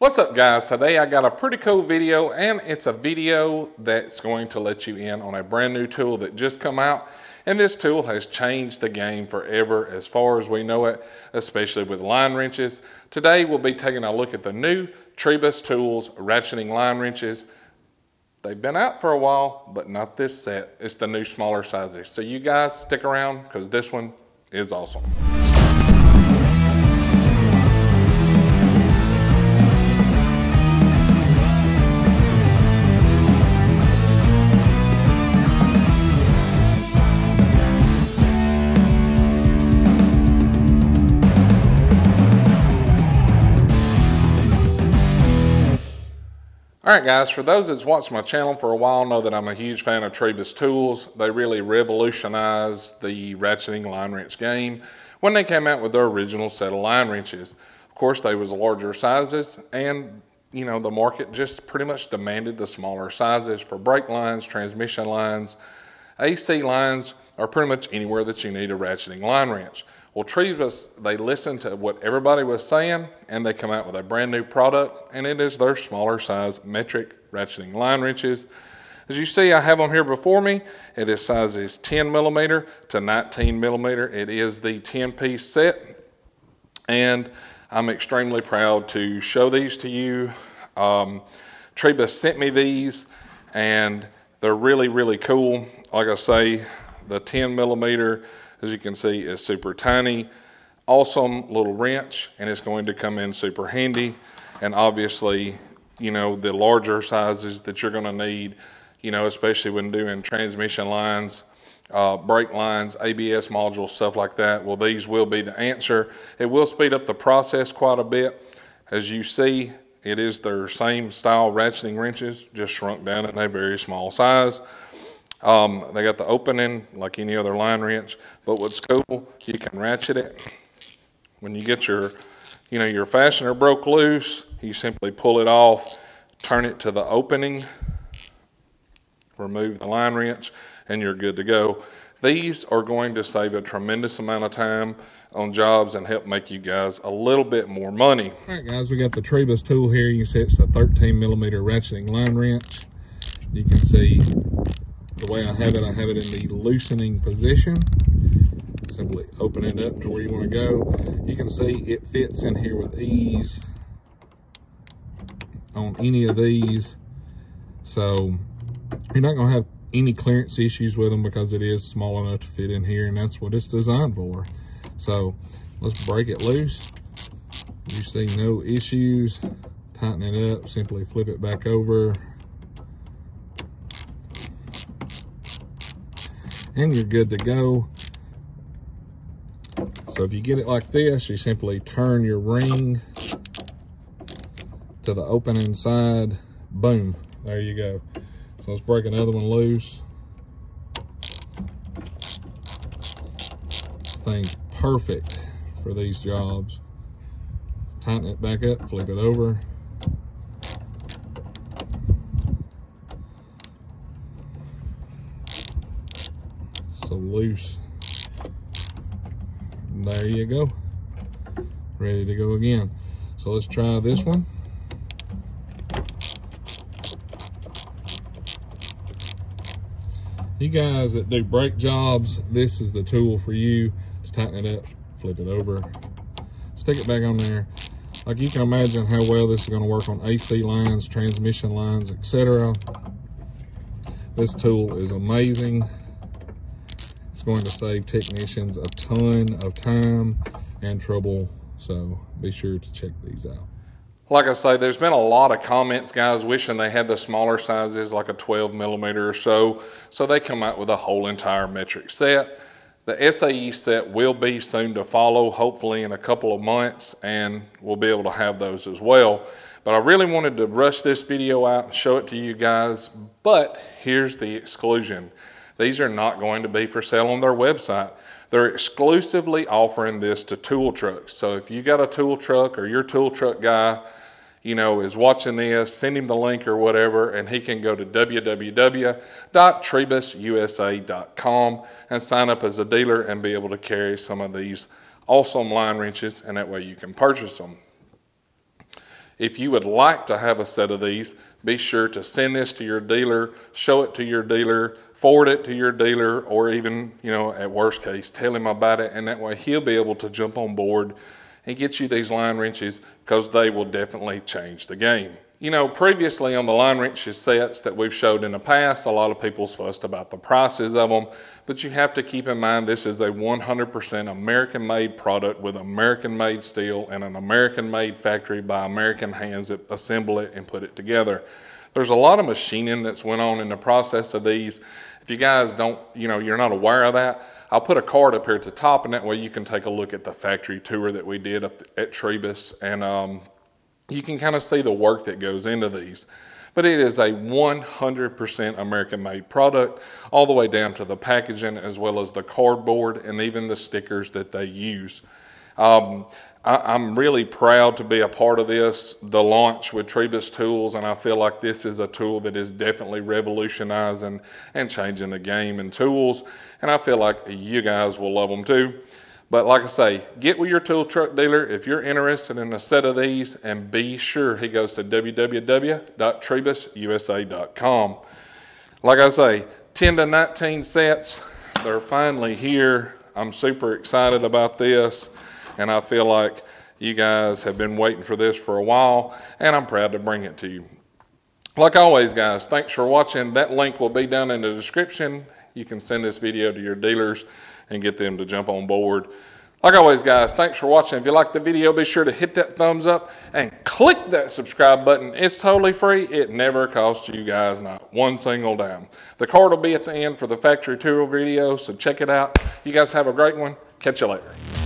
What's up guys? Today I got a pretty cool video and it's a video that's going to let you in on a brand new tool that just come out and this tool has changed the game forever as far as we know it, especially with line wrenches. Today we'll be taking a look at the new Tribus Tools ratcheting line wrenches. They've been out for a while, but not this set. It's the new smaller sizes. So you guys stick around because this one is awesome. All right, guys, for those that's watched my channel for a while know that I'm a huge fan of Tribus Tools. They really revolutionized the ratcheting line wrench game when they came out with their original set of line wrenches. Of course, they was larger sizes, and you know the market just pretty much demanded the smaller sizes for brake lines, transmission lines, AC lines, or pretty much anywhere that you need a ratcheting line wrench. Well, Tribus, they listened to what everybody was saying and they come out with a brand new product, and it is their smaller size metric ratcheting line wrenches. As you see, I have them here before me. It is sizes 10 millimeter to 19 millimeter. It is the 10 piece set, and I'm extremely proud to show these to you. Um, sent me these, and they're really, really cool. Like I say, the 10 millimeter as you can see, is super tiny. Awesome little wrench, and it's going to come in super handy. And obviously, you know, the larger sizes that you're gonna need, you know, especially when doing transmission lines, uh, brake lines, ABS modules, stuff like that. Well, these will be the answer. It will speed up the process quite a bit. As you see, it is their same style ratcheting wrenches, just shrunk down in a very small size. Um, they got the opening like any other line wrench, but what's cool, you can ratchet it. When you get your, you know, your fastener broke loose, you simply pull it off, turn it to the opening, remove the line wrench, and you're good to go. These are going to save a tremendous amount of time on jobs and help make you guys a little bit more money. All right, guys, we got the Tribus tool here. You can see it's a 13 millimeter ratcheting line wrench. You can see the way I have it, I have it in the loosening position. Simply open it up to where you want to go. You can see it fits in here with ease on any of these. So you're not going to have any clearance issues with them because it is small enough to fit in here and that's what it's designed for. So let's break it loose. You see no issues. Tighten it up, simply flip it back over, and you're good to go. So if you get it like this, you simply turn your ring to the open inside. Boom, there you go. So let's break another one loose. This thing's perfect for these jobs. Tighten it back up, flip it over. So loose. There you go. Ready to go again. So let's try this one. You guys that do brake jobs, this is the tool for you. Just tighten it up, flip it over, stick it back on there. Like you can imagine how well this is gonna work on AC lines, transmission lines, etc. This tool is amazing. It's going to save technicians a ton of time and trouble. So be sure to check these out. Like I say, there's been a lot of comments, guys, wishing they had the smaller sizes, like a 12 millimeter or so. So they come out with a whole entire metric set. The SAE set will be soon to follow, hopefully in a couple of months, and we'll be able to have those as well. But I really wanted to rush this video out and show it to you guys, but here's the exclusion. These are not going to be for sale on their website. They're exclusively offering this to tool trucks. So if you got a tool truck or your tool truck guy, you know, is watching this, send him the link or whatever, and he can go to www.tribususa.com and sign up as a dealer and be able to carry some of these awesome line wrenches, and that way you can purchase them. If you would like to have a set of these, be sure to send this to your dealer, show it to your dealer, forward it to your dealer, or even, you know, at worst case, tell him about it, and that way he'll be able to jump on board and get you these line wrenches because they will definitely change the game. You know, previously on the line wrenches sets that we've showed in the past, a lot of people's fussed about the prices of them, but you have to keep in mind this is a 100% American made product with American made steel and an American made factory by American hands that assemble it and put it together. There's a lot of machining that's went on in the process of these. If you guys don't, you know, you're not aware of that, I'll put a card up here at the top and that way you can take a look at the factory tour that we did up at Tribus and um, you can kind of see the work that goes into these. But it is a 100% American made product, all the way down to the packaging as well as the cardboard and even the stickers that they use. Um, I, am really proud to be a part of this, the launch with Tribus Tools, and I feel like this is a tool that is definitely revolutionizing and changing the game in tools, and I feel like you guys will love them too. But like I say, get with your tool truck dealer if you're interested in a set of these and be sure he goes to www.tribususa.com. Like I say, 10 to 19 sets, they're finally here. I'm super excited about this and I feel like you guys have been waiting for this for a while and I'm proud to bring it to you. Like always guys, thanks for watching. That link will be down in the description. You can send this video to your dealers and get them to jump on board. Like always, guys, thanks for watching. If you liked the video, be sure to hit that thumbs up and click that subscribe button. It's totally free. It never costs you guys not one single dime. The card will be at the end for the factory tour video, so check it out. You guys have a great one. Catch you later.